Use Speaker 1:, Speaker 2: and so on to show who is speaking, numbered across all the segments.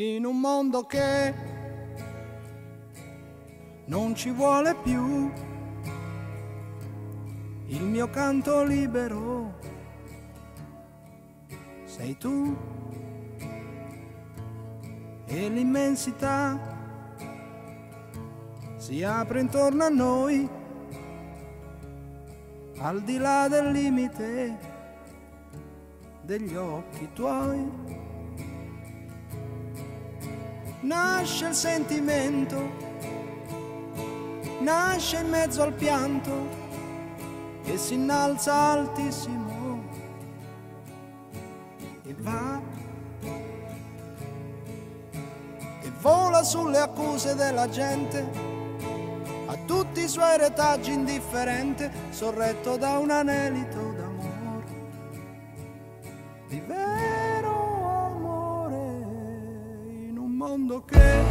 Speaker 1: in un mondo che non ci vuole più. Il mio canto libero sei tu. E l'immensità si apre intorno a noi al di là del limite degli occhi tuoi nasce il sentimento, nasce in mezzo al pianto. E si innalza altissimo. E va. E vola sulle accuse della gente. A tutti i suoi retaggi indifferente sorretto da un anelito d'amore di mondo che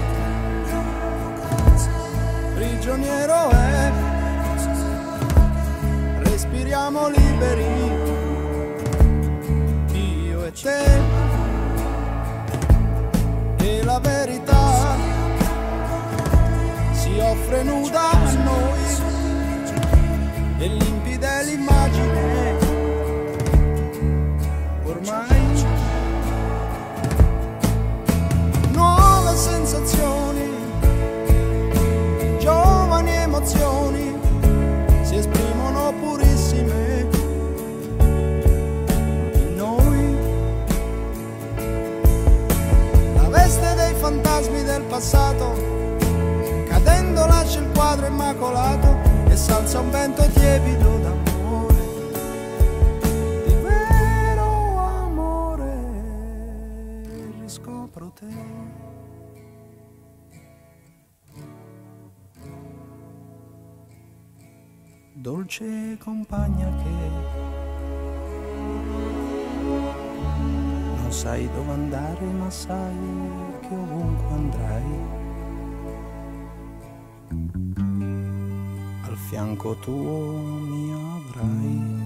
Speaker 1: prigioniero è. Respiriamo liberi io e te. E la verità si offre nuda passato cadendo lascia il quadro immacolato e s'alza un vento tiepido d'amore di vero amore riscopro te. Dolce compagna che non sai dove andare ma sai che ovunque andrai. Al fianco tuo mi avrai.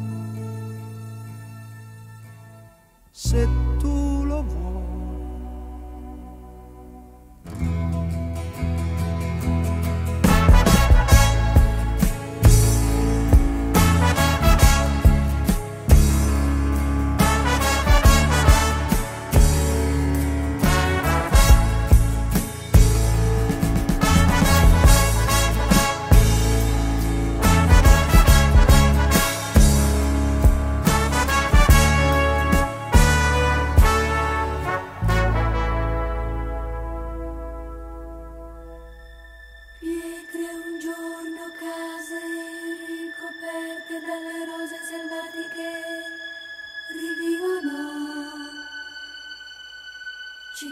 Speaker 1: Se tu lo vuoi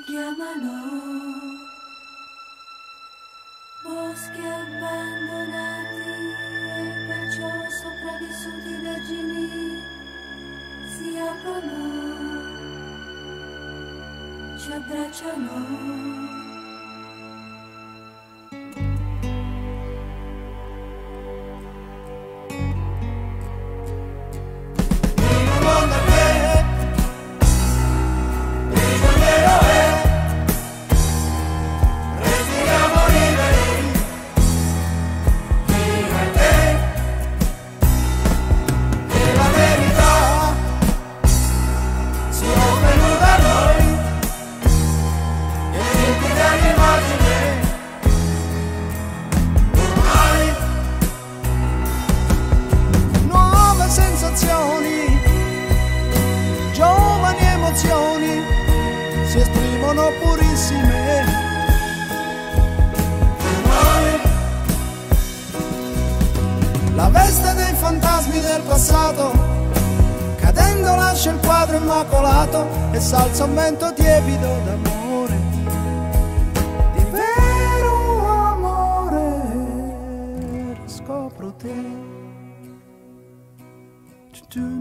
Speaker 2: chiamano. Boschi abbandonati e perciò sopravvissuti vergini si aprono, ci abbracciano.
Speaker 1: Lascia il quadro immacolato e s'alza un vento tiepido d'amore, di vero amore, scopro te. Do